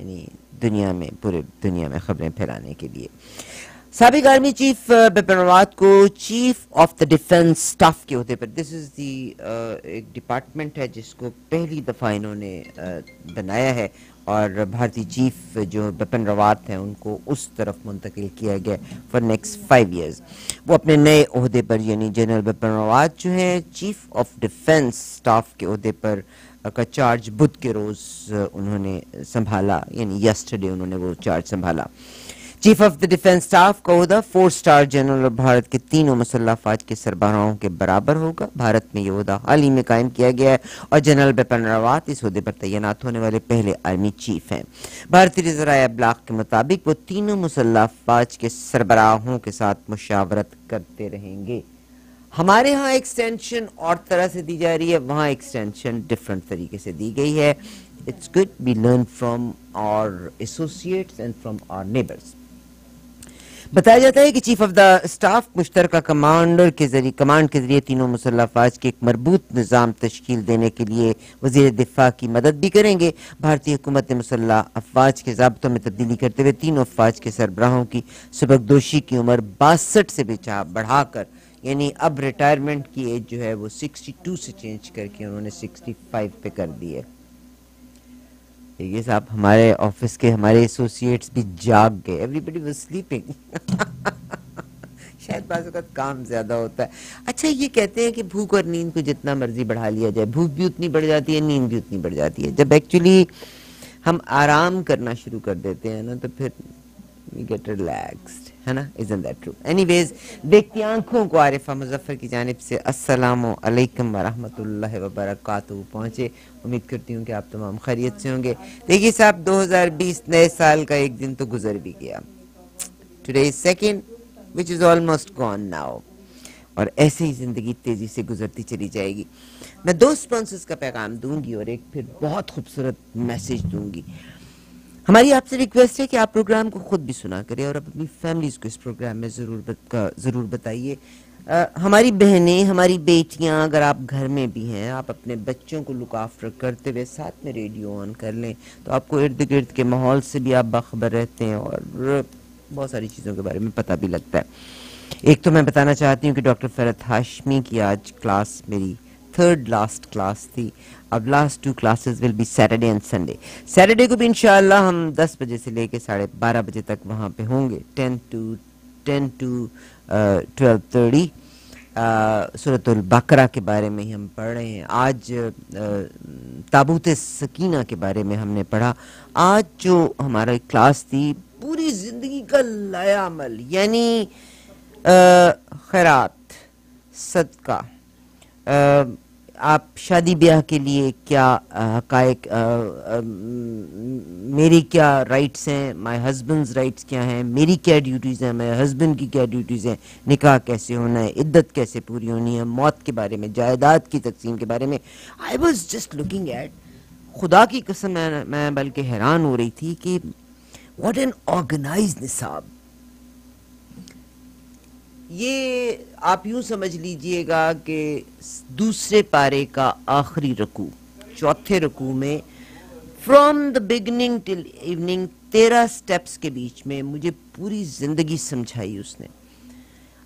یعنی دنیا میں، پورے دنیا میں خبریں پھیلانے کے لیے۔ سابق آرمی چیف بپن راوت کو chief of the defence staff کے عہدے پر۔ دس از دی ایک ڈپارٹمنٹ ہے جس کو پہلی دفعہ انہوں نے بنایا ہے۔ اور بھارتی چیف جو بپن راوت ہیں، ان کو اس طرف منتقل کیا گیا فار نیکسٹ فائیو ایئرز وہ اپنے نئے عہدے پر یعنی جنرل بپن راوت جو ہیں، چیف آف ڈیفنس سٹاف کے عہدے پر کا چارج بدھ کے روز انہوں نے سنبھالا یعنی یسٹرڈے انہوں نے وہ چارج سنبھالا۔ Chief of the defence staff کا عہدہ فور سٹار جنرل اور بھارت کے تینوں مسلح فاج کے سربراہوں کے برابر ہوگا۔ بھارت میں یہ عہدہ حال ہی میں قائم کیا گیا ہے۔ اور جنرل بپن راوت اس عہدے پر تعینات ہونے والے پہلے آرمی چیف ہیں۔ بھارتی ذرائع ابلاغ کے مطابق وہ تینوں مسلح فاج کے سربراہوں کے ساتھ مشاورت کرتے رہیں گے۔ ہمارے ہاں ایکسٹینشن اور طرح سے دی جا رہی ہے، وہاں ایکسٹینشن ڈیفرنٹ طریقے سے دی گئی ہے۔ It's good be learn from our associates and from our neighbours بتایا جاتا ہے کہ چیف آف دا سٹاف مشترکہ کمانڈر کے ذریعے کمانڈ کے ذریعے تینوں مسلح فاج کے ایک مربوط نظام تشکیل دینے کے لیے وزیر دفاع کی مدد بھی کریں گے۔ بھارتی حکومت نے مسلح افواج کے ضابطوں میں تبدیلی کرتے ہوئے تینوں افواج کے سربراہوں کی سبکدوشی کی عمر باسٹھ سے بچا، بڑھا کر یعنی اب ریٹائرمنٹ کی ایج جو ہے وہ سکسٹی ٹو سے چینج کر کے انہوں نے سکسٹی فائیو پہ کر دی ہے۔ یہ صاحب ہمارے آفس کے ہمارے ایسوسیٹس بھی جاگ گئے۔ ایوری بڈی واز سلیپنگ شاید بعض اوقات کام زیادہ ہوتا ہے۔ اچھا یہ کہتے ہیں کہ بھوک اور نیند کو جتنا مرضی بڑھا لیا جائے، بھوک بھی اتنی بڑھ جاتی ہے، نیند بھی اتنی بڑھ جاتی ہے۔ جب ایکچولی ہم آرام کرنا شروع کر دیتے ہیں نا، تو پھر we get relaxed ہے نا? Isn't that true? Anyways دیکھتی آنکھوں کو عارفہ مظفر کی جانب سے السلام علیکم ورحمۃ اللہ وبرکاتہ پہنچے۔ امید کرتی ہوں کہ آپ تمام خیریت سے ہوں گے۔ دیکھیے صاحب، دو ہزار بیس نئے سال کا ایک دن تو گزر بھی گیا۔ Today is second which is almost gone now اور ایسے ہی زندگی تیزی سے گزرتی چلی جائے گی۔ میں دو سپانسرز کا پیغام دوں گی اور ایک پھر بہت خوبصورت میسیج دوں گی۔ ہماری آپ سے ریکویسٹ ہے کہ آپ پروگرام کو خود بھی سنا کریں اور اپنی فیملیز کو اس پروگرام میں ضرور ضرور بتائیے۔ ہماری بہنیں، ہماری بیٹیاں اگر آپ گھر میں بھی ہیں، آپ اپنے بچوں کو لک آفٹر کرتے ہوئے ساتھ میں ریڈیو آن کر لیں، تو آپ کو ارد گرد کے ماحول سے بھی آپ باخبر رہتے ہیں اور بہت ساری چیزوں کے بارے میں پتہ بھی لگتا ہے۔ ایک تو میں بتانا چاہتی ہوں کہ ڈاکٹر فرت ہاشمی کی آج کلاس میری تھرڈ لاسٹ کلاس تھی اب last two classes will be Saturday and Sunday Saturday کو بھی انشاءاللہ ہم دس بجے سے لے کے ساڑھے بارہ بجے تک وہاں پہ ہوں گے۔ Ten to ten to twelve thirty صورت البقرہ کے بارے میں ہی ہم پڑھ رہے ہیں۔ آج تابوت سکینہ کے بارے میں ہم نے پڑھا۔ آج جو ہمارا کلاس تھی، پوری زندگی کا لایا عمل یعنی خیرات، صدقہ آپ شادی بیاہ کے لیے کیا حقائق میری کیا رائٹس ہیں؟ مائی ہسبینڈز رائٹس کیا ہیں؟ میری کیا ڈیوٹیز ہیں؟ میرے ہسبینڈ کی کیا ڈیوٹیز ہیں؟ نکاح کیسے ہونا ہے؟ عدت کیسے پوری ہونی ہے؟ موت کے بارے میں، جائیداد کی تقسیم کے بارے میں۔ I was just looking at خدا کی قسم میں بلکہ حیران ہو رہی تھی کہ واٹ این آرگنائز نصاب یہ آپ یوں سمجھ لیجیے گا کہ دوسرے پارے کا آخری رکو چوتھے رکو میں from the beginning till evening تیرہ سٹیپس کے بیچ میں مجھے پوری زندگی سمجھائی اس نے۔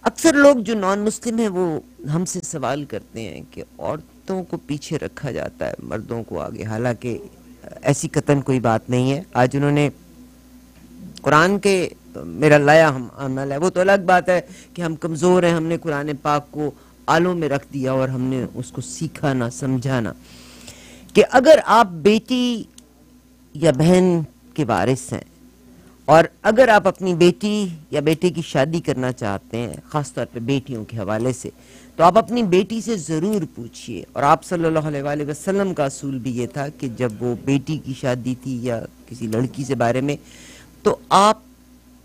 اکثر لوگ جو نان مسلم ہیں، وہ ہم سے سوال کرتے ہیں کہ عورتوں کو پیچھے رکھا جاتا ہے، مردوں کو آگے۔ حالانکہ ایسی قطن کوئی بات نہیں ہے۔ آج انہوں نے قرآن کے میرا لایا ہم عمل ہے وہ تو الگ بات ہے کہ ہم کمزور ہیں، ہم نے قرآن پاک کو آلوں میں رکھ دیا اور ہم نے اس کو سیکھا نہ سمجھانا۔ کہ اگر آپ بیٹی یا بہن کے وارث ہیں اور اگر آپ اپنی بیٹی یا بیٹے کی شادی کرنا چاہتے ہیں، خاص طور پہ بیٹیوں کے حوالے سے، تو آپ اپنی بیٹی سے ضرور پوچھئے۔ اور آپ صلی اللہ علیہ وآلہ وسلم کا اصول بھی یہ تھا کہ جب وہ بیٹی کی شادی تھی یا کسی لڑکی سے بارے میں، تو آپ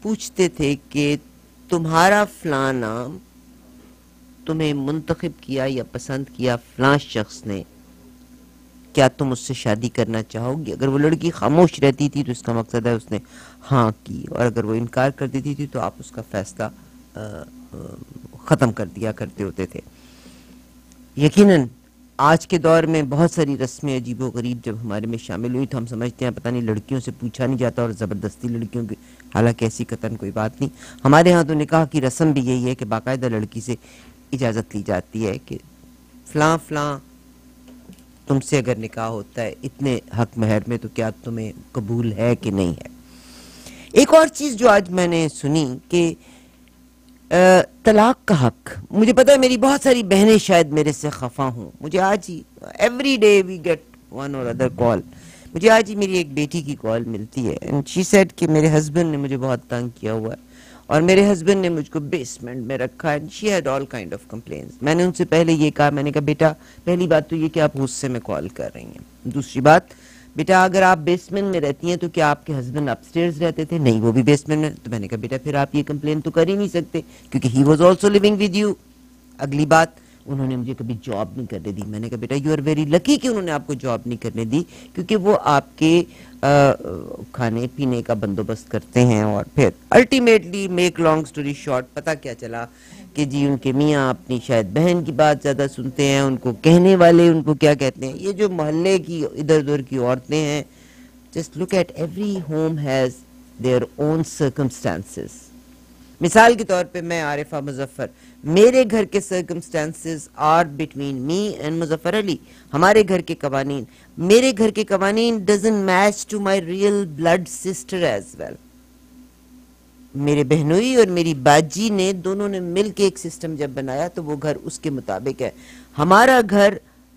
پوچھتے تھے کہ تمہارا فلاں نام تمہیں منتخب کیا یا پسند کیا فلاں شخص نے، کیا تم اس سے شادی کرنا چاہو گی اگر وہ لڑکی خاموش رہتی تھی تو اس کا مقصد ہے اس نے ہاں کی، اور اگر وہ انکار کر دیتی تھی تو آپ اس کا فیصلہ ختم کر دیا کرتے ہوتے تھے۔ یقیناً آج کے دور میں بہت ساری رسمیں عجیب و غریب جب ہمارے میں شامل ہوئی تو ہم سمجھتے ہیں، پتہ نہیں لڑکیوں سے پوچھا نہیں جاتا اور زبردستی لڑکیوں کی، حالانکہ ایسی قطن کوئی بات نہیں۔ ہمارے ہاں تو نکاح کی رسم بھی یہی ہے کہ باقاعدہ لڑکی سے اجازت لی جاتی ہے کہ فلاں فلاں تم سے اگر نکاح ہوتا ہے اتنے حق مہر میں تو کیا تمہیں قبول ہے کہ نہیں ہے؟ ایک اور چیز جو آج میں نے سنی کہ طلاق کا حق۔ مجھے پتا ہے میری بہت ساری بہنیں شاید میرے سے خفا ہوں۔ مجھے آج ہی every day we get one or other call مجھے آج ہی میری ایک بیٹی کی کال ملتی ہے۔ شی سیڈ کہ میرے ہسبینڈ نے مجھے بہت تنگ کیا ہوا ہے۔ اور میرے ہسبینڈ نے مجھ کو بیسمنٹ میں رکھا ہے۔ She had all kind of compliance میں نے ان سے پہلے یہ کہا، میں نے کہا، بیٹا، پہلی بات تو یہ کہ آپ غصے میں کال کر رہی ہیں۔ دوسری بات بیٹا اگر آپ بیسمنٹ میں رہتی ہیں تو کیا آپ کے ہسبینڈ اپ سٹیئرز رہتے تھے؟ نہیں، وہ بھی بیسمنٹ میں۔ تو میں نے کہا، بیٹا، پھر آپ یہ کمپلین تو کر ہی نہیں سکتے، کیونکہ he was also living with you اگلی بات، انہوں نے مجھے کبھی جاب نہیں کرنے دی۔ میں نے کہا، بیٹا یو آر ویری لکی کہ انہوں نے آپ کو جاب نہیں کرنے دی، کیونکہ وہ آپ کے کھانے پینے کا بندوبست کرتے ہیں اور پھر ultimately make long story short پتہ کیا چلا۔ کہ جی ان کے میاں اپنی شاید بہن کی بات زیادہ سنتے ہیں، ان کو کہنے والے ان کو کیا کہتے ہیں؟ یہ جو محلے کی ادھر ادھر کی عورتیں ہیں just look at every home has their own circumstances مثال کے طور پہ میں عارفہ مظفر، میرے گھر کے circumstances are between me and Muzaffar Ali, ہمارے گھر کے قوانین. میرے گھر کے قوانین doesn't match to my real blood sister as well میرے بہنوئی اور میری باجی نے دونوں نے مل کے ایک سسٹم جب بنایا تو وہ گھر اس کے مطابق ہے۔ ہمارا گھر،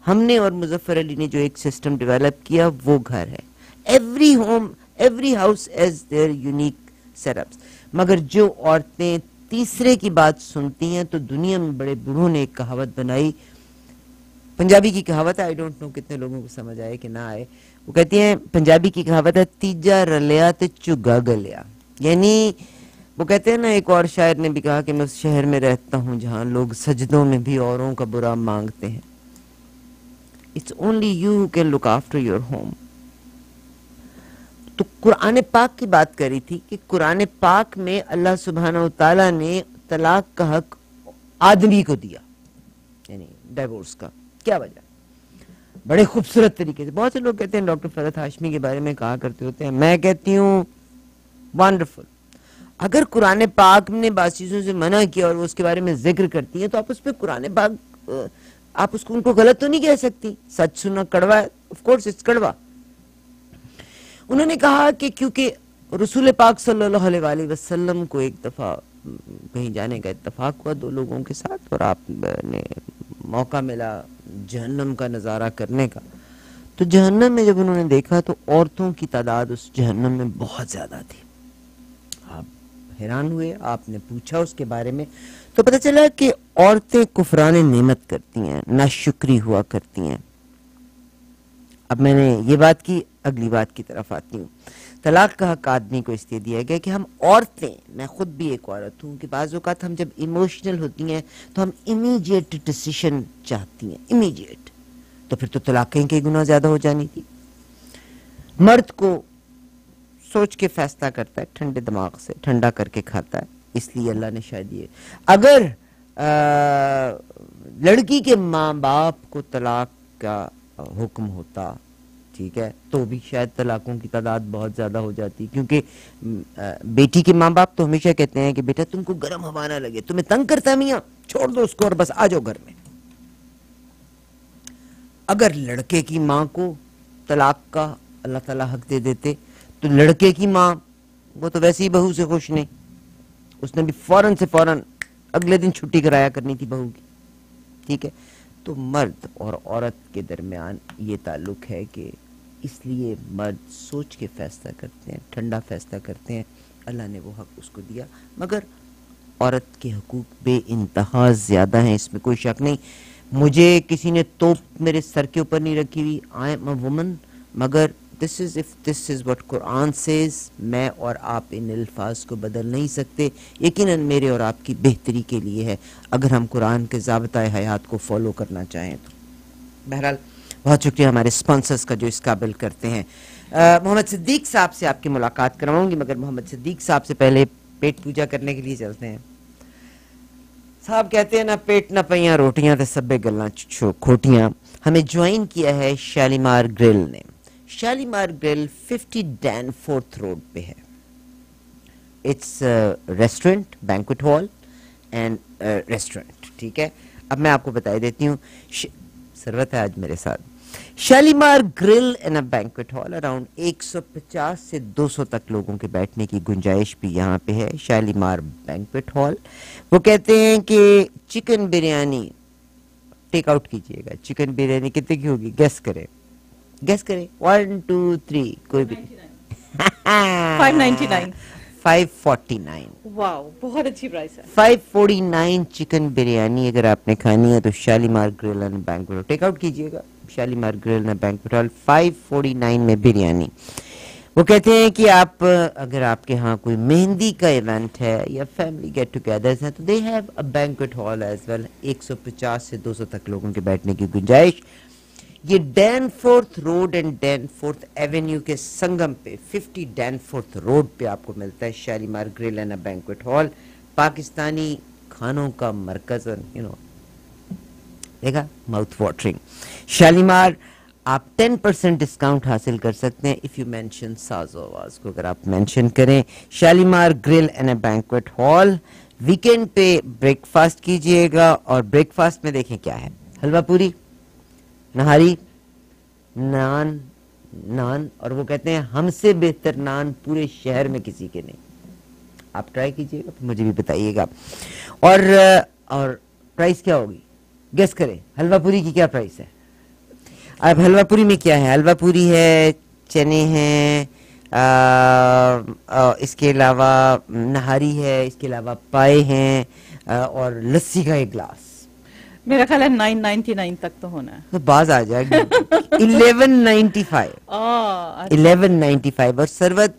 ہم نے اور مظفر علی نے جو ایک سسٹم ڈیولپ کیا وہ گھر ہے۔ Every home, every house has their unique setups مگر جو عورتیں تیسرے کی بات سنتی ہیں تو دنیا میں بڑے بڑھوں نے ایک کہاوت بنائی۔ پنجابی کی کہاوت ہے آئی ڈونٹ نو کتنے لوگوں کو سمجھ آئے کہ نہ آئے۔ وہ کہتی ہیں، پنجابی کی کہاوت ہے، تیجا رلیا تے چگا گلیا۔ یعنی وہ کہتے ہیں نا، ایک اور شاعر نے بھی کہا کہ میں اس شہر میں رہتا ہوں جہاں لوگ سجدوں میں بھی اوروں کا برا مانگتے ہیں۔ It's only you can look after your home تو قرآن پاک کی بات کری تھی کہ قرآن پاک میں اللہ سبحانہ و تعالیٰ نے طلاق کا حق آدمی کو دیا یعنی ڈیورس کا۔ کیا وجہ؟ بڑے خوبصورت طریقے سے۔ بہت سے لوگ کہتے ہیں، ڈاکٹر فرد ہاشمی کے بارے میں کہا کرتے ہوتے ہیں، میں کہتی ہوں وانڈرفل اگر قرآن پاک نے بعض چیزوں سے منع کیا اور وہ اس کے بارے میں ذکر کرتی ہیں، تو آپ اس پہ قرآن پاک، آپ اس کو ان کو غلط تو نہیں کہہ سکتی۔ سچ سننا کڑوا ہے آف کورس اٹس کڑوا۔ انہوں نے کہا کہ کیونکہ رسول پاک صلی اللہ علیہ وآلہ وسلم کو ایک دفعہ کہیں جانے کا اتفاق ہوا دو لوگوں کے ساتھ، اور آپ نے موقع ملا جہنم کا نظارہ کرنے کا۔ تو جہنم میں جب انہوں نے دیکھا تو عورتوں کی تعداد اس جہنم میں بہت زیادہ تھی۔ حیران ہوئے، آپ نے پوچھا اس کے بارے میں، تو پتہ چلا کہ عورتیں کفران نعمت کرتی ہیں، ناشکری ہوا کرتی ہیں۔ اب میں نے یہ بات کی، اگلی بات کی طرف آتی ہوں۔ طلاق کا حق آدمی کو اس لیے دیا گیا کہ ہم عورتیں، میں خود بھی ایک عورت ہوں کہ بعض اوقات ہم جب ایموشنل ہوتی ہیں تو ہم امیجیٹ ڈسیشن چاہتی ہیں امیجیٹ تو پھر تو طلاقیں کے گناہ زیادہ ہو جانی تھی۔ مرد کو سوچ کے فیصلہ کرتا ہے، ٹھنڈے دماغ سے، ٹھنڈا کر کے کھاتا ہے۔ اس لیے اللہ نے شاید یہ، اگر لڑکی کے ماں باپ کو طلاق کا حکم ہوتا، ٹھیک ہے، تو بھی شاید طلاقوں کی تعداد بہت زیادہ ہو جاتی۔ کیونکہ بیٹی کے ماں باپ تو ہمیشہ کہتے ہیں کہ بیٹا، تم کو گرم ہوا نہ لگے، تمہیں تنگ کرتا میاں، چھوڑ دو اس کو اور بس آ جاؤ گھر میں۔ اگر لڑکے کی ماں کو طلاق کا اللہ تعالیٰ حق دے دیتے تو لڑکے کی ماں، وہ تو ویسے ہی بہو سے خوش نہیں۔ اس نے بھی فوراً سے فوراً اگلے دن چھٹی کرایا کرنی تھی بہو کی۔ ٹھیک ہے؟ تو مرد اور عورت کے درمیان یہ تعلق ہے کہ اس لیے مرد سوچ کے فیصلہ کرتے ہیں، ٹھنڈا فیصلہ کرتے ہیں۔ اللہ نے وہ حق اس کو دیا۔ مگر عورت کے حقوق بے انتہا زیادہ ہیں، اس میں کوئی شک نہیں۔ مجھے کسی نے توپ میرے سر کے اوپر نہیں رکھی ہوئی۔ آئی ایم اے وومن مگر this is if this is what Quran says میں اور آپ ان الفاظ کو بدل نہیں سکتے. یقیناً میرے اور آپ کی بہتری کے لیے ہے، اگر ہم قرآن کے ضابطۂ حیات کو فالو کرنا چاہیں تو. بہرحال، بہت شکریہ ہمارے اسپانسرس کا جو اس قابل کرتے ہیں. محمد صدیق صاحب سے آپ کی ملاقات کرواؤں گی، مگر محمد صدیق صاحب سے پہلے پیٹ پوجا کرنے کے لیے چلتے ہیں. صاحب کہتے ہیں نا پیٹ نہ پیاں روٹیاں تے سبے گلاں کھوٹیاں. ہمیں جوائن کیا ہے شالیمار گرل نے. Shalimar grill fifty Danforth road پہ ہے۔ It's restaurant banquet hall and restaurant ٹھیک ہے؟ اب میں آپ کو بتائی دیتی ہوں سروت ہے آج میرے ساتھ۔ Shalimar grill and a banquet hall around ایک سو پچاس سے دو سو تک لوگوں کے بیٹھنے کی گنجائش بھی یہاں پہ ہے، شالیمار بینکوٹ ہال وہ کہتے ہیں کہ چکن بریانی ٹیک آؤٹ کیجیے گا۔ چکن بریانی کتنے کی ہوگی؟ گیس کرے گیس کرے ون ٹو تھری کوئی بھی five ninety nine five forty nine wow بہت اچھی پرائس ہے five forty nine chicken biryani اگر آپ نے کھانی ہے تو Shalimar and banquet take out کیجیے گا Shalimar and banquet hall five forty nine میں بریانی وہ کہتے ہیں کہ آپ اگر آپ کے ہاں کوئی مہندی کا ایونٹ ہے یا فیملی گیٹ ٹوگیدرز ہیں تو they have a banquet hall as well ایک سو پچاس سے دو سو تک لوگوں کے بیٹھنے کی گنجائش یہ Danforth road and Danforth avenue کے سنگم پہ، ففٹی ڈین فورتھ روڈ پہ آپ کو ملتا ہے Shalimar grill and banquet hall, Pakistani کھانوں کا مرکز یو نو دیکھا ماؤتھ واٹرنگ شالیمار آپ ٹین پرسینٹ ڈسکاؤنٹ حاصل کر سکتے ہیں اف یو مینشن ساز آواز کو، اگر آپ مینشن کریں۔ Shalimar grill and a banquet hall weekend پہ بریک فاسٹ کیجیے گا اور بریک فاسٹ میں دیکھیں کیا ہے۔ حلوہ پوری۔ نہاری، نان نان، اور وہ کہتے ہیں ہم سے بہتر نان پورے شہر میں کسی کے نہیں۔ آپ ٹرائی کیجیے گا مجھے بھی بتائیے گا۔ اور اور پرائس کیا ہوگی؟ گیس کریں، حلوہ پوری کی کیا پرائس ہے؟ اب حلوہ پوری میں کیا ہے؟ حلوہ پوری ہے، چنے ہیں اس کے علاوہ نہاری ہے، اس کے علاوہ پائے ہیں اور لسی کا ایک گلاس۔ میرا خیال ہے نائن نائنٹی نائن تک تو ہونا ہے۔ باز آ جائے گی۔ Eleven ninety five. Eleven ninety five. اور سروت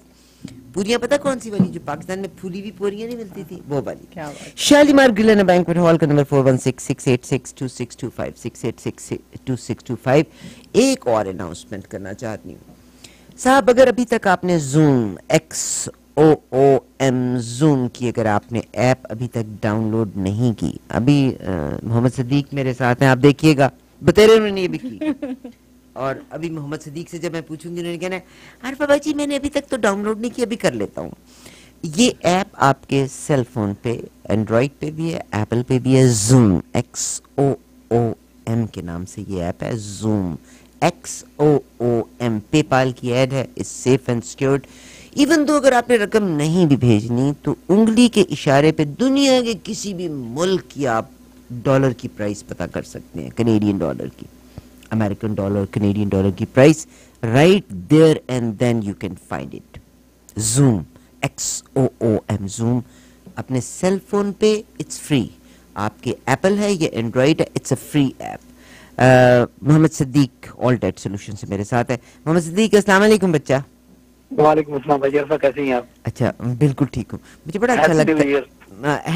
پوریاں پتہ کون سی والی جو پاکستان میں پھولی بھی پوریاں نہیں ملتی تھی؟ وہ والی۔ شالیمار گلن بینکوٹ ہال کا نمبر 4166862625 ایک اور اناؤنسمنٹ کرنا چاہتی ہوں۔ صاحب اگر ابھی تک آپ نے Zoom X O O M Zoom کی اگر آپ نے ایپ ابھی تک ڈاؤن لوڈ نہیں کی. ابھی محمد صدیق میرے ساتھ ہیں آپ دیکھیے گا. بتیرے انہوں نے ابھی کی. اور ابھی محمد صدیق سے جب میں پوچھوں گی انہوں نے کہنا ہے عرفہ بھائی جی میں نے ابھی تک تو ڈاؤن لوڈ نہیں کی ابھی کر لیتا ہوں. یہ ایپ آپ کے سیل فون پہ اینڈرائڈ پہ بھی ہے ایپل پہ بھی ہے Zoom X O O M کے نام سے یہ ایپ ہے Zoom X O O M PayPal کی ایڈ ہے is safe and secured even though اگر آپ نے رقم نہیں بھی بھیجنی، تو انگلی کے اشارے پہ دنیا کے کسی بھی ملک کی آپ ڈالر کی پرائس پتا کر سکتے ہیں کنیڈین ڈالر کی امریکن ڈالر کینیڈین ڈالر کی price right there and then you can find it Zoom X O O M Zoom اپنے سیل فون پہ اٹس فری آپ کے ایپل ہے یا اینڈرائڈ ہے it's a free app Muhammad Siddique all debt solution سے میرے ساتھ ہے۔ محمد صدیق، السلام علیکم بچہ۔ وعلیکم السلام بھائی عرفہ کیسے ہیں آپ؟ اچھا بالکل ٹھیک ہوں۔ مجھے بڑا اچھا لگتا ہے۔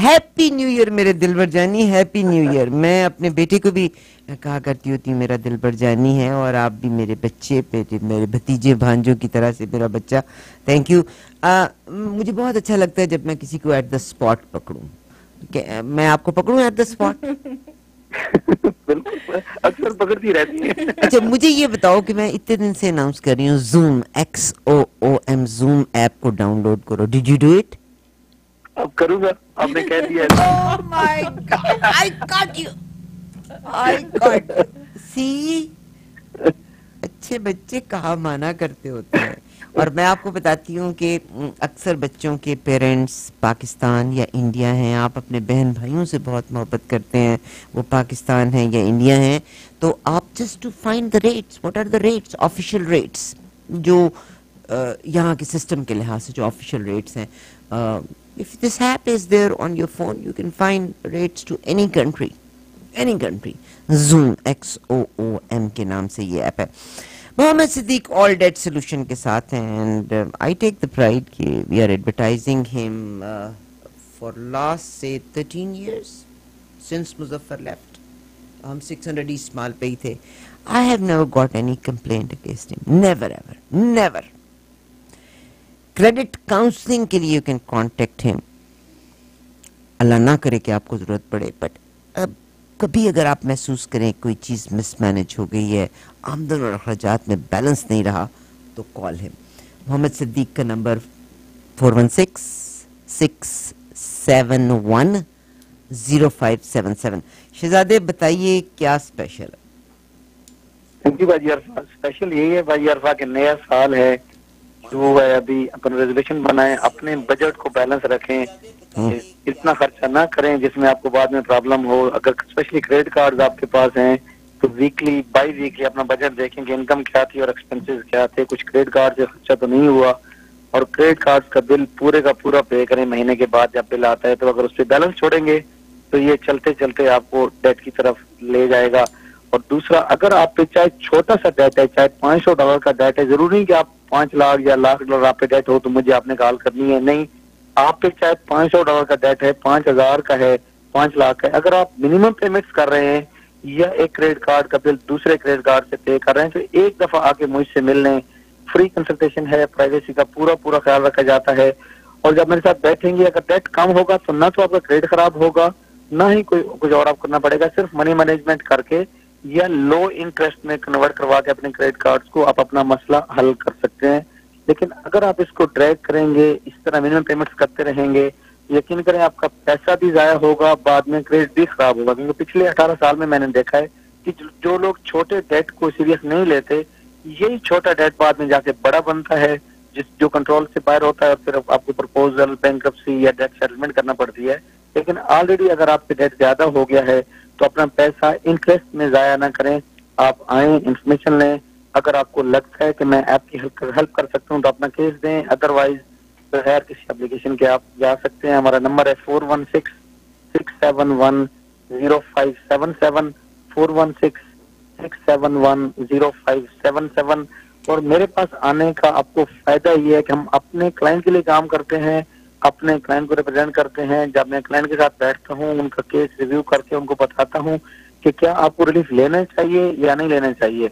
ہیپی نیو ایئر میرے دل بر جانی ہیپی نیو ایئر میں اپنے بیٹے کو بھی کہا کرتی ہوتی ہوں میرا دل بر جانی ہے اور آپ بھی میرے بچے میرے بھتیجے بھانجوں کی طرح سے میرا بچہ۔ تھینک یو مجھے بہت اچھا لگتا ہے جب میں کسی کو ایٹ دا اسپاٹ پکڑوں۔ میں آپ کو پکڑوں ایٹ دا اسپاٹ اکثر پکڑتی رہتی ہے اچھا مجھے یہ بتاؤ کہ میں اتنے دن سے اناؤنس کر رہی ہوں Zoom X O O M Zoom app کو ڈاؤن لوڈ کرو۔ ڈیڈ یو ڈو اٹ اب کروں گا آپ نے کہہ دیا سی اچھے بچے کہا مانا کرتے ہوتے۔ اور میں آپ کو بتاتی ہوں کہ اکثر بچوں کے پیرنٹس پاکستان یا انڈیا ہیں۔ آپ اپنے بہن بھائیوں سے بہت محبت کرتے ہیں۔ وہ پاکستان ہیں یا انڈیا ہیں۔ تو آپ just to find the rates what are the rates official rates جو یہاں کے سسٹم کے لحاظ سے جو آفیشیل ریٹس ہیں۔ if this app is there on your phone you can find rates to any country any country zoom x o o m کے نام سے یہ ایپ ہے۔ Muhammad Siddique all date solution کے ساتھ ہیں and I take the pride کہ we are advertising ہم فار لاسٹ سے thirteen years since Muzaffar left ہم سکس ہنڈریڈ ایسٹ مال پہ ہی تھے۔ I have never got any complaint against ہم never ever never credit counselling کے لیے یو کین کانٹیکٹ ہم اللہ نہ کرے کہ آپ کو ضرورت پڑے بٹ کبھی اگر آپ محسوس کریں کوئی چیز مس مینج ہو گئی ہے، آمدن اور اخراجات میں بیلنس نہیں رہا، تو کال ہے محمد صدیق کا number four one six six seven one zero five seven seven شہزادے، بتائیے کیا اسپیشل ہے؟ تھینک یو بھائی جی، عرفا اسپیشل یہی ہے۔ بھائی جی، عرفا کہ نیا سال ہے۔ جو ہے، ابھی اپنا ریزرویشن بنائیں، اپنے بجٹ کو بیلنس رکھیں۔ اتنا خرچہ نہ کریں جس میں آپ کو بعد میں پرابلم ہو۔ اگر اسپیشلی کریڈٹ کارڈ آپ کے پاس ہیں تو ویکلی بائی ویکلی اپنا بجٹ دیکھیں کہ انکم کیا تھی اور ایکسپینسز کیا تھے۔ کچھ کریڈٹ کارڈ سے خرچہ تو نہیں ہوا اور کریڈٹ کارڈ کا بل پورے کا پورا پے کریں۔ مہینے کے بعد جب بل آتا ہے تو اگر اس پہ بیلنس چھوڑیں گے تو یہ چلتے چلتے آپ کو ڈیٹ کی طرف لے جائے گا۔ اور دوسرا، اگر آپ پہ چاہے چھوٹا سا ڈیٹ ہے، چاہے پانچ سو ڈالر کا ڈیٹ ہے، ضروری نہیں کہ آپ پانچ لاکھ یا لاکھ ڈالر آپ پہ ڈیٹ ہو تو مجھے آپ نے کال کرنی ہے۔ نہیں آپ پہ چاہے پانچ سو ڈالر کا ڈیٹ ہے، پانچ ہزار کا ہے، پانچ لاکھ کا ہے۔ اگر آپ منیمم پیمنٹس کر رہے ہیں یا ایک کریڈٹ کارڈ کا بل دوسرے کریڈٹ کارڈ سے پے کر رہے ہیں، تو ایک دفعہ آ کے مجھ سے مل لیں۔ فری کنسلٹیشن ہے پرائیویسی کا پورا پورا خیال رکھا جاتا ہے۔ اور جب میرے ساتھ بیٹھیں گے، اگر ڈیٹ کم ہوگا تو نہ تو آپ کا کریڈٹ خراب ہوگا، نہ ہی کوئی کچھ اور آپ کرنا پڑے گا۔ صرف منی مینجمنٹ کر کے یا لو انٹرسٹ میں کنورٹ کروا کے اپنے کریڈٹ کارڈ کو آپ اپنا مسئلہ حل کر سکتے ہیں۔ لیکن اگر آپ اس کو ڈریک کریں گے، اس طرح منیمم پیمنٹس کرتے رہیں گے، یقین کریں آپ کا پیسہ بھی ضائع ہوگا، بعد میں کریڈٹ بھی خراب ہوگا۔ کیونکہ پچھلے اٹھارہ سال میں میں نے دیکھا ہے کہ جو لوگ چھوٹے ڈیٹ کو سیریس نہیں لیتے، یہی چھوٹا ڈیٹ بعد میں جا کے بڑا بنتا ہے، جس جو کنٹرول سے باہر ہوتا ہے پھر آپ کو پرپوزل بینک یا ڈیٹ سیٹلمنٹ کرنا پڑتی ہے۔ لیکن آلریڈی اگر آپ کے ڈیٹ زیادہ ہو گیا ہے، تو اپنا پیسہ انٹرسٹ میں ضائع نہ کریں۔ آپ آئیں انفارمیشن لیں۔ اگر آپ کو لگتا ہے کہ میں آپ کی ہیلپ کر سکتا ہوں تو اپنا کیس دیں ادر وائز بغیر کسی اپلیکیشن کے آپ جا سکتے ہیں۔ ہمارا نمبر ہے four one six six seven one zero five seven seven four one six six seven one zero five seven seven اور میرے پاس آنے کا آپ کو فائدہ یہ ہے کہ ہم اپنے کلائنٹ کے لیے کام کرتے ہیں، اپنے کلائنٹ کو ریپرزینٹ کرتے ہیں۔ جب میں کلائنٹ کے ساتھ بیٹھتا ہوں، ان کا کیس ریویو کر کے ان کو بتاتا ہوں کہ کیا آپ کو ریلیف لینا چاہیے یا نہیں لینا چاہیے۔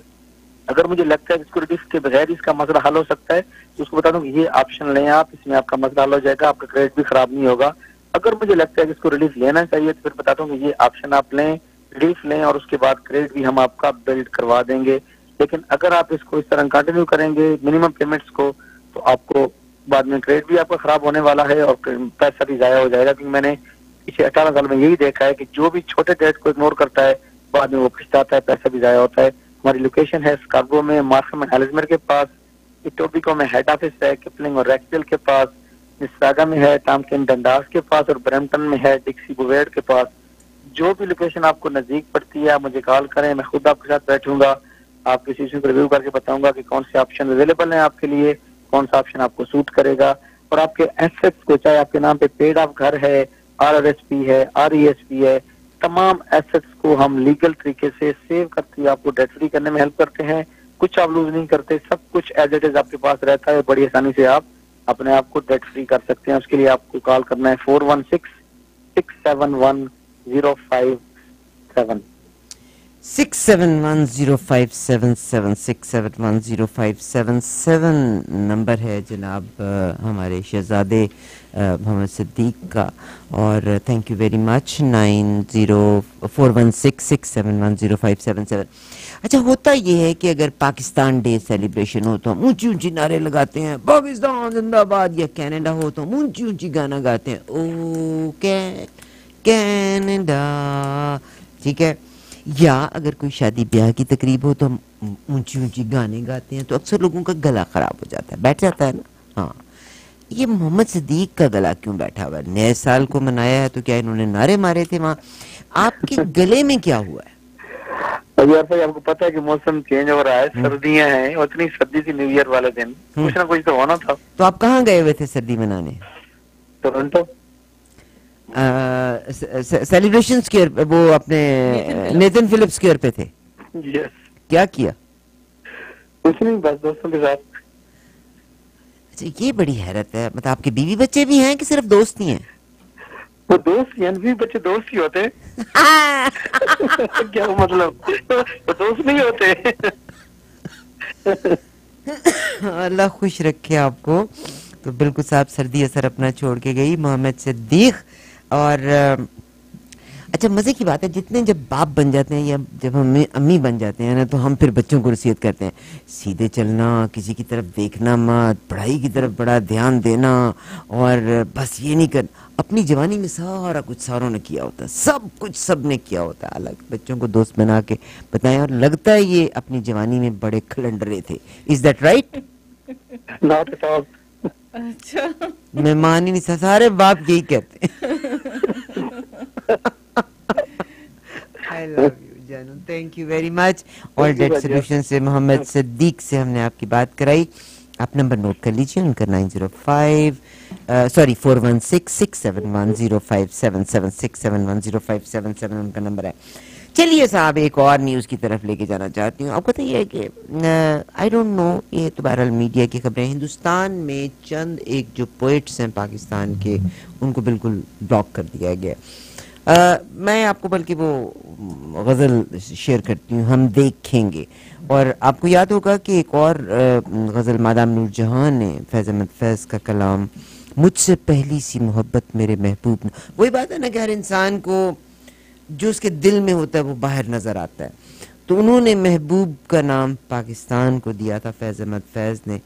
اگر مجھے لگتا ہے کہ اس کو ریلیف کے بغیر اس کا مسئلہ حل ہو سکتا ہے، تو اس کو بتا دوں کہ یہ آپشن لیں آپ، اس میں آپ کا مسئلہ حل ہو جائے گا، آپ کا کریڈٹ بھی خراب نہیں ہوگا۔ اگر مجھے لگتا ہے کہ اس کو ریلیف لینا چاہیے، تو پھر بتاتا ہوں کہ یہ آپشن آپ لیں ریلیف لیں اور اس کے بعد کریڈٹ بھی ہم آپ کا بلڈ کروا دیں گے۔ لیکن اگر آپ اس کو اس طرح کنٹینیو کریں گے منیمم پیمنٹس کو، تو آپ کو بعد میں کریڈٹ بھی آپ کا خراب ہونے والا ہے اور پیسہ بھی ضائع ہو جائے گا۔ کیونکہ میں نے پچھلے اٹھارہ سال میں یہی دیکھا ہے کہ جو بھی چھوٹے ڈیٹ کو اگنور کرتا ہے، بعد میں وہ پچھتاتا ہے، پیسہ بھی ضائع ہوتا ہے۔ ہماری لوکیشن ہے اسکارگو میں مارکم ایلزمر کے پاس اٹوبیکو میں، ہیڈ آفس ہے، کپلنگ اور ریکسل کے پاس مساگا میں ہے ٹامکن ڈنڈاس کے پاس اور برمٹن میں ہے، ڈکسی بویڈ کے پاس۔ جو بھی لوکیشن آپ کو نزدیک پڑتی ہے، آپ مجھے کال کریں، میں خود آپ کے ساتھ بیٹھوں گا۔ آپ کسی ایشو کو ریویو کر کے بتاؤں گا کہ کون سے آپشن اویلیبل ہیں آپ کے لیے، کون سا آپشن آپ کو سوٹ کرے گا۔ اور آپ کے ایسٹس کو چاہے، آپ کے نام پہ پیڈ آف گھر ہے آر آر ایس پی ہے آر ای ایس پی ہے تمام ایسٹس کو ہم لیگل طریقے سے سیو کرتے ہوئے آپ کو ڈیٹ فری کرنے میں ہیلپ کرتے ہیں۔ کچھ آپ لوز نہیں کرتے، سب کچھ ایز اٹ از آپ کے پاس رہتا ہے۔ بڑی آسانی سے آپ اپنے آپ کو ڈیٹ فری کر سکتے ہیں۔ اس کے لیے آپ کو کال کرنا ہے four one six six seven one zero five seven six seven one zero five seven seven six seven one zero five seven seven number ہے جناب ہمارے شہزادے محمد صدیق کا۔ اور thank you very much nine zero four one six six seven one zero five seven seven. اچھا ہوتا یہ ہے کہ اگر پاکستان ڈے سیلیبریشن ہو تو ہم اونچی اونچی نعرے لگاتے ہیں، پاکستان زندہ باد یا کینیڈا ہو تو ہم اونچی اونچی گانا گاتے ہیں۔ O Canada. ٹھیک ہے؟ یا اگر کوئی شادی بیاہ کی تقریب ہو تو ہم اونچی اونچی گانے گاتے ہیں تو اکثر لوگوں کا گلا خراب ہو جاتا ہے بیٹھ جاتا ہے نا؟ ہاں۔ یہ محمد صدیق کا گلا کیوں بیٹھا ہوا ہے؟ نئے سال کو منایا ہے تو کیا انہوں نے نعرے مارے تھے وہاں؟ آپ کے گلے میں کیا ہوا ہے؟ آپ کو پتا ہے کہ موسم چینج ہو رہا ہے سردیاں ہیں اتنی سردی تھی نیو ایئر والے دن۔ کچھ نہ کچھ تو ہونا تھا۔ تو آپ کہاں گئے ہوئے تھے سردی منانے؟ ٹورنٹو۔ سیلیبریشن وہ اپنے نیتن فلپ اسکیئر پہ تھے۔ کیا کیا؟ کچھ نہیں بس دوستوں کے ساتھ۔ اچھا یہ بڑی حیرت ہے۔ مطلب آپ کے بیوی بچے بھی ہیں کہ صرف دوست ہی ہیں؟ وہ دوست ہیں بیوی بچے دوست ہی ہوتے۔ کیا مطلب؟ وہ دوست نہیں ہوتے۔ اللہ خوش رکھے آپ کو۔ تو بالکل صاحب سردی اثر اپنا چھوڑ کے گئی۔ محمد صدیق اور اچھا مزے کی بات ہے، جتنے جب باپ بن جاتے ہیں یا جب ہم امی بن جاتے ہیں نا، تو ہم پھر بچوں کو نصیحت کرتے ہیں، سیدھے چلنا، کسی کی طرف دیکھنا مت، پڑھائی کی طرف بڑا دھیان دینا، اور بس یہ نہیں کرنا اپنی جوانی میں سارا کچھ ساروں نے کیا ہوتا ہے سب کچھ سب نے کیا ہوتا ہے الگ، بچوں کو دوست بنا کے بتائیں، اور لگتا ہے یہ اپنی جوانی میں بڑے کھلنڈرے تھے از دیٹ رائٹ اچھا۔ میں مان ہی نہیں سکتا سارے باپ یہی کہتے ہیں۔ I love you, جانو thank you very much you, debt. Solution سے محمد صدیق سے ہم نے آپ کی بات کرائی۔ آپ نمبر نوٹ کر لیجیے ان کا nine zero five sorry four one six six seven one zero five seven seven six seven one zero five seven seven ان کا نمبر ہے۔ چلیے صاحب، ایک اور نیوز کی طرف لے کے جانا چاہتی ہوں۔ آپ کو تو یہ ہے کہ آئی ڈونٹ نو یہ تو بہرحال میڈیا کی خبریں ہندوستان میں چند ایک جو پوئٹس ہیں پاکستان کے، ان کو بالکل بلاک کر دیا گیا۔ میں آپ کو بلکہ وہ غزل شیئر کرتی ہوں، ہم دیکھیں گے۔ اور آپ کو یاد ہوگا کہ ایک اور غزل مادام نور جہاں نے، فیض احمد فیض کا کلام، مجھ سے پہلی سی محبت میرے محبوب نے وہی بات ہے نا کہ ہر انسان کو جو اس کے دل میں ہوتا ہے وہ باہر نظر آتا ہے۔ تو انہوں نے محبوب کا نام پاکستان کو دیا تھا، فیض احمد فیض نے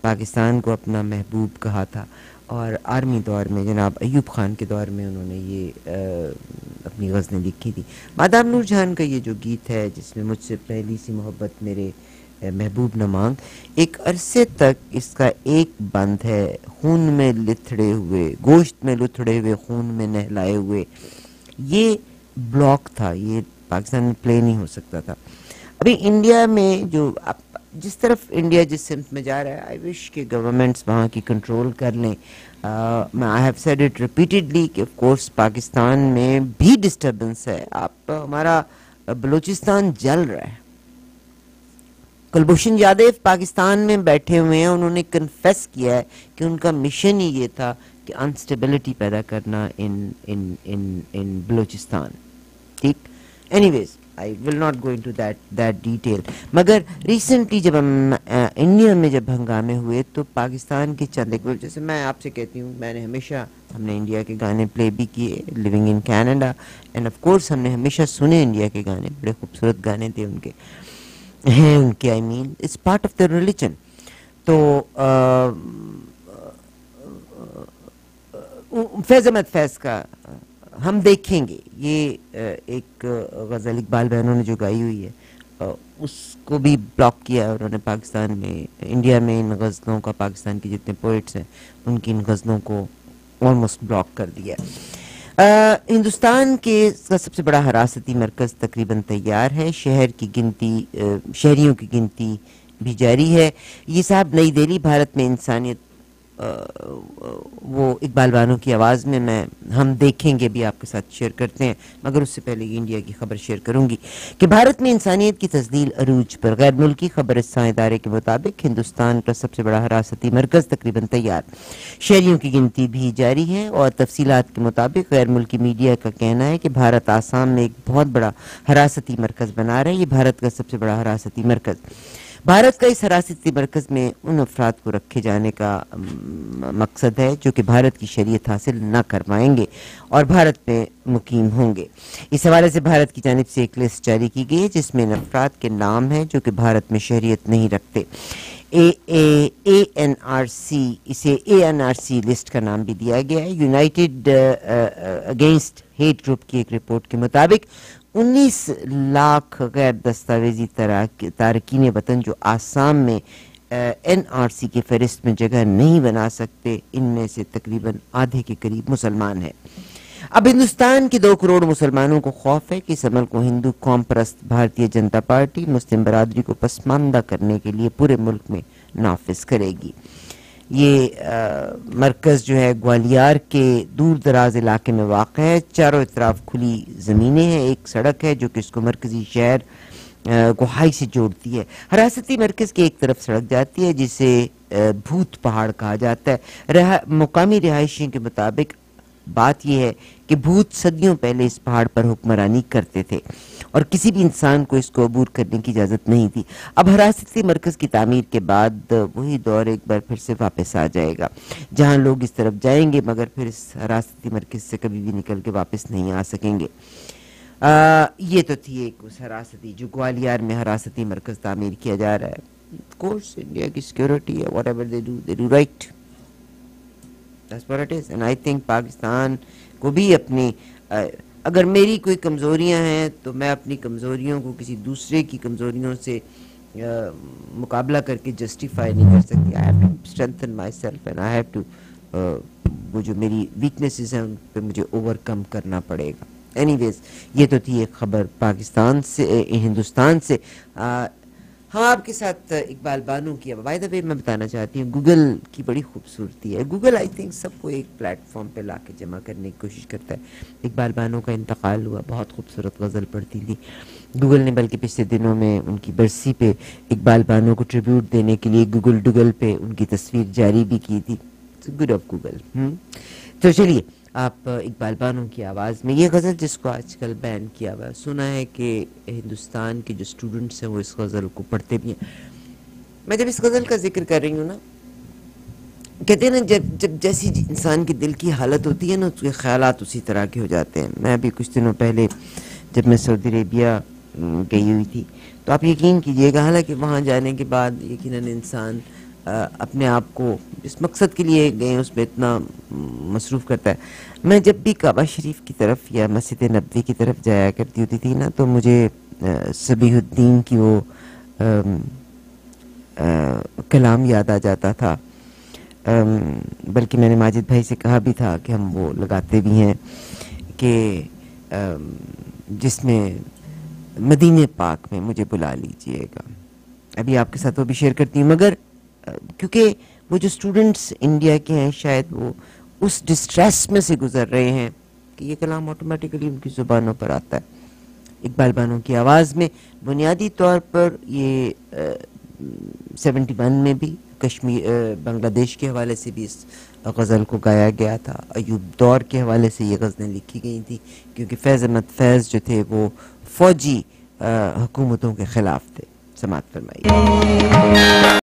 پاکستان کو اپنا محبوب کہا تھا۔ اور آرمی دور میں، جناب ایوب خان کے دور میں انہوں نے یہ اپنی غزلیں لکھی تھی مادام نور جہان کا یہ جو گیت ہے، جس میں مجھ سے پہلی سی محبت میرے محبوب نہ مانگ۔ ایک عرصے تک اس کا ایک بند ہے، خون میں لتھڑے ہوئے، گوشت میں لتھڑے ہوئے، خون میں نہلائے ہوئے۔ یہ بلاک تھا، یہ پاکستان میں پلے نہیں ہو سکتا تھا۔ ابھی انڈیا میں جو جس طرف انڈیا جس سمت میں جا رہا ہے آئی وش کہ گورنمنٹس وہاں کی کنٹرول کر لیں۔ میں I have said it repeatedly کہ آف کورس پاکستان میں بھی ڈسٹربنس ہے۔ آپ، ہمارا بلوچستان جل رہا ہے۔ کلبھوشن یادو پاکستان میں بیٹھے ہوئے ہیں، انہوں نے کنفیس کیا ہے کہ ان کا مشن ہی یہ تھا کہ انسٹیبلٹی پیدا کرنا ان ان ان ان بلوچستان. ٹھیک؟ Anyways I will not going to that that detail مگر ریسنٹلی جب ہم انڈیا میں جب ہنگامے ہوئے تو پاکستان کے چند، ایک جیسے میں آپ سے کہتی ہوں، میں نے ہمیشہ، ہم نے انڈیا کے گانے پلے بھی کیے living in Canada and of course ہم نے ہمیشہ سنے انڈیا کے گانے، بڑے خوبصورت گانے تھے ان کے، ہیں ان کے I mean it's part of the religion تو فیض احمد فیض کا، ہم دیکھیں گے۔ یہ ایک غزل اقبال بہنوں نے جو گائی ہوئی ہے اس کو بھی بلاک کیا ہے۔ انہوں نے پاکستان میں، انڈیا میں ان غزلوں کا، پاکستان کے جتنے پوئٹس ہیں، ان کی ان غزلوں کو آلموسٹ بلاک کر دیا۔ ہندوستان کے کا سب سے بڑا حراستی مرکز تقریباً تیار ہے۔ شہر کی گنتی شہریوں کی گنتی بھی جاری ہے۔ یہ صاحب، نئی دہلی، بھارت میں انسانیت وہ اقبال بانو کی آواز میں میں ہم دیکھیں گے بھی آپ کے ساتھ شیئر کرتے ہیں، مگر اس سے پہلے یہ انڈیا کی خبر شیئر کروں گی کہ بھارت میں انسانیت کی تزلیل عروج پر، غیر ملکی خبر ادارے کے مطابق ہندوستان کا سب سے بڑا حراستی مرکز تقریباً تیار۔ شہریوں کی گنتی بھی جاری ہے اور تفصیلات کے مطابق غیر ملکی میڈیا کا کہنا ہے کہ بھارت آسام میں ایک بہت بڑا حراستی مرکز بنا رہا ہے، یہ بھارت کا سب سے بڑا حراستی مرکز۔ بھارت کا اس حراستی مرکز میں ان افراد کو رکھے جانے کا مقصد ہے جو کہ بھارت کی شریعت حاصل نہ کر پائیں گے اور بھارت میں مقیم ہوں گے۔ اس حوالے سے بھارت کی جانب سے ایک لسٹ جاری کی گئی ہے جس میں ان افراد کے نام ہیں جو کہ بھارت میں شہریت نہیں رکھتے۔ اے اے اے، این، آر، سی، اسے A, N, R, C list کا نام بھی دیا گیا ہے۔ یونائٹڈ اگینسٹ ہیٹ گروپ کی ایک رپورٹ کے مطابق انیس لاکھ غیر دستاویزی تارکین وطن جو آسام میں این آر سی کے فہرست میں جگہ نہیں بنا سکتے، ان میں سے تقریباً آدھے کے قریب مسلمان ہیں۔ اب ہندوستان کے دو کروڑ مسلمانوں کو خوف ہے کہ اس عمل کو ہندو قوم پرست بھارتیہ جنتا پارٹی مسلم برادری کو پسماندہ کرنے کے لیے پورے ملک میں نافذ کرے گی۔ یہ مرکز جو ہے گوالیار کے دور دراز علاقے میں واقع ہے۔ چاروں اطراف کھلی زمینیں ہیں۔ ایک سڑک ہے جو کہ اس کو مرکزی شہر گوہائی سے جوڑتی ہے۔ حراستی مرکز کی ایک طرف سڑک جاتی ہے، جسے بھوت پہاڑ کہا جاتا ہے۔ رہا، مقامی رہائشیوں کے مطابق بات یہ ہے کہ بھوت صدیوں پہلے اس پہاڑ پر حکمرانی کرتے تھے۔ اور کسی بھی انسان کو اس کو عبور کرنے کی اجازت نہیں تھی۔ اب حراستی مرکز کی تعمیر کے بعد وہی دور ایک بار پھر سے واپس آ جائے گا، جہاں لوگ اس طرف جائیں گے، مگر پھر اس حراستی مرکز سے کبھی بھی نکل کے واپس نہیں آ سکیں گے۔ یہ تو تھی ایک اس حراستی جو گوالیار میں حراستی مرکز تعمیر کیا جا رہا ہے۔ کورس انڈیا کی سیکیورٹی ہے whatever they do they do right That's what it is. And I think Pakistan کو بھی اپنی اگر میری کوئی کمزوریاں ہیں تو میں اپنی کمزوریوں کو کسی دوسرے کی کمزوریوں سے مقابلہ کر کے جسٹیفائی نہیں کر سکتی. I have to strengthen myself and I have to وہ جو میری ویکنیسز ہیں ان پہ مجھے اوور کم کرنا پڑے گا. اینی ویز یہ تو تھی ایک خبر پاکستان سے ہندوستان سے. ہاں آپ کے ساتھ اقبال بانو کی بائی دا وے میں بتانا چاہتی ہوں گوگل کی بڑی خوبصورتی ہے۔ گوگل آئی تھنک سب کو ایک پلیٹ فارم پہ لا کے جمع کرنے کی کوشش کرتا ہے۔ اقبال بانو کا انتقال ہوا، بہت خوبصورت غزل پڑھتی تھی۔ گوگل نے بلکہ پچھلے دنوں میں ان کی برسی پہ اقبال بانو کو ٹریبیوٹ دینے کے لیے گوگل ڈوگل پہ ان کی تصویر جاری بھی کی تھی۔ گڈ آف گوگل تو چلیے آپ اقبال بانو کی آواز میں، یہ غزل جس کو آج کل بین کیا ہوا سنا ہے کہ ہندوستان کے جو اسٹوڈنٹس ہیں، وہ اس غزل کو پڑھتے بھی ہیں۔ میں جب اس غزل کا ذکر کر رہی ہوں نا، کہتے ہیں نا، جب جب جیسی جی انسان کے دل کی حالت ہوتی ہے نا، اس کے خیالات اسی طرح کے ہو جاتے ہیں۔ میں ابھی کچھ دنوں پہلے جب میں سعودی عربیہ گئی ہوئی تھی، تو آپ یقین کیجیے گا، حالانکہ وہاں جانے کے بعد یقیناً انسان اپنے آپ کو اس مقصد کے لیے گئے، اس میں اتنا مصروف کرتا ہے۔ میں جب بھی کعبہ شریف کی طرف یا مسجد نبوی کی طرف جایا کرتی ہوتی تھی نا، تو مجھے سبیح الدین کی وہ کلام یاد آ جاتا تھا۔ بلکہ میں نے ماجد بھائی سے کہا بھی تھا کہ ہم وہ لگاتے بھی ہیں کہ جس میں مدینہ پاک میں مجھے بلا لیجیے گا۔ ابھی آپ کے ساتھ وہ بھی شیئر کرتی ہوں، مگر کیونکہ وہ جو اسٹوڈنٹس انڈیا کے ہیں، شاید وہ اس ڈسٹریس میں سے گزر رہے ہیں کہ یہ کلام آٹومیٹیکلی ان کی زبانوں پر آتا ہے۔ اقبال بانوں کی آواز میں، بنیادی طور پر یہ سیونٹی ون میں بھی، کشمیر بنگلہ دیش کے حوالے سے بھی اس غزل کو گایا گیا تھا۔ ایوب دور کے حوالے سے یہ غزلیں لکھی گئی تھیں کیونکہ فیض احمد فیض جو تھے وہ فوجی حکومتوں کے خلاف تھے۔ سماعت فرمائیے۔